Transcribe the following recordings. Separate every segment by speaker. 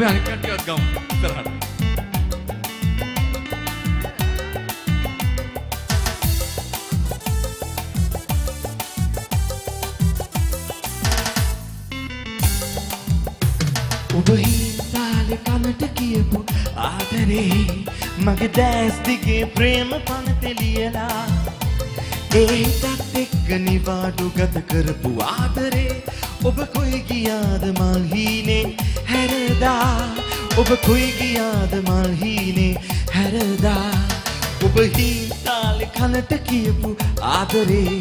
Speaker 1: අපි අනිත් කට්ටියවත් ගමු ඉස්සරහට.
Speaker 2: ඔබ හිතාලෙ කනට කියපු ආදරේ මගේ දැස් දිගේ ප්‍රේම පනතෙලියලා ඒතත් එක්ක නිවාඩු ගත කරපු ආදරේ ඔබ කොයි ගියාද මල් හීනේ? හැරදා. ඔබ කොයි ගියාද මල් හීනේ? හැරදා. ඔබ හිතාලෙ කනට කියපු ආදරේ.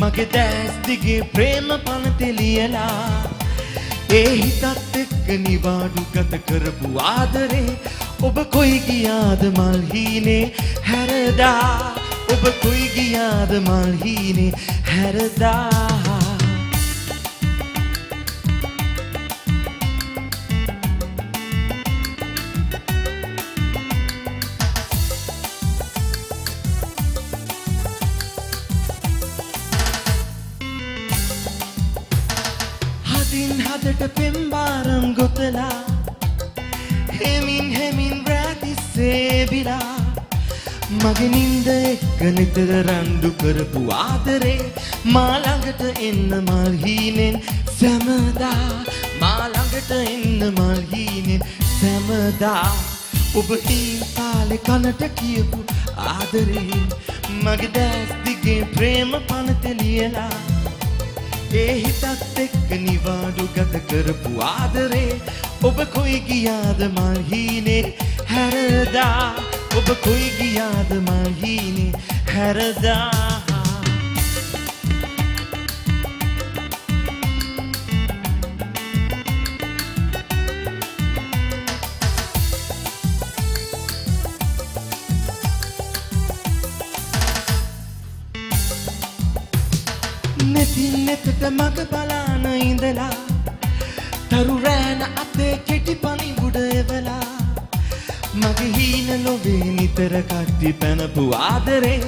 Speaker 2: මගේ දැස් දිගේ ප්‍රේම පනතෙලියලා ඒ හිතත් එක්ක නිවාඩු ගත කරපු ආදරේ. ඔබ කොයි ගියාද මල් හීනේ? හැරදා. ඔබ කොයි ගියාද මල් හීනේ? හැරදා. හදින් හදට පෙම්බාරම් ගොතලා හෙමින් හෙමින් රැතිස්සේ බිලා. මගේ නින්ද එක්ක නිතර රණ්ඩු කරපු ආදරේ මාළඟට එන්න මල් හීනෙන් සැමදා. මාළඟට එන්න මල් හීනෙන් සැමදා. ඔබ හීතාලෙ කනට කියපු ආදරේ මගේ දැස් දිගේ ප්‍රේම පනතෙලියලා ඒ හිතත් එක්ක නිවාඩු ගත කරපු ආදරේ. ඔබ කොයි ගියාද මල් හීනේ හැරදා. ඔබ කොයි ගියාද මල් හීනේ හැරදා. නෙතින් නෙතට මග බලාන ඉඳලා තරු රෑන අපේ කෙටි පනිබුඩ එවලා මගේ හීන ලොවේ නිතර කට්ටි පැනපු ආදරේ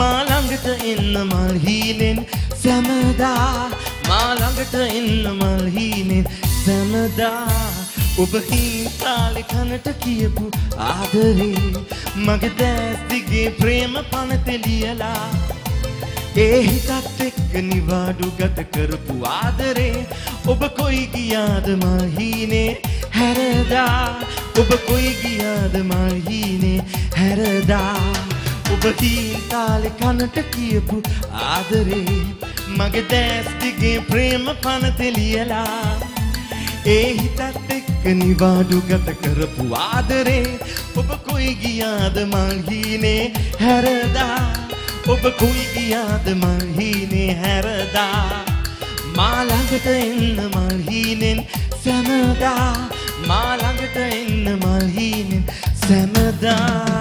Speaker 2: මාළඟට එන්න මල් හීනෙන් සැමදා මාළඟට එන්න මල් හීනෙන් සැමදා. ඔබ හීතාලෙ කනට කියපු ආදරේ මගේ දැස් දිගේ ප්‍රේම පනතෙලියලා ඒ හිතත් එක්ක නිවාඩු ගත කරපු ආදරේ ඔබ කොයි ගියාද මල් හීනේ හැරදා. ඔබ කොයි ගියාද මල් හීනේ හැරදා. ඔබ හීතාලෙ කනට කියපු ආදරේ? මගේ දැස් දිගේ ප්‍රේම පනතෙලියලා ඒ හිතත් එක්ක නිවාඩු ගත කරපු ආදරේ ඔබ කොයි ගියාද මල් හීනේ හැරදා. ඔබ කොයි ගියාද මල් හීනේ හැරදා? මාළඟට එන්න මල් හීනෙන් සැමදා. මාළඟට එන්න මල් හීනෙන් සැමදා.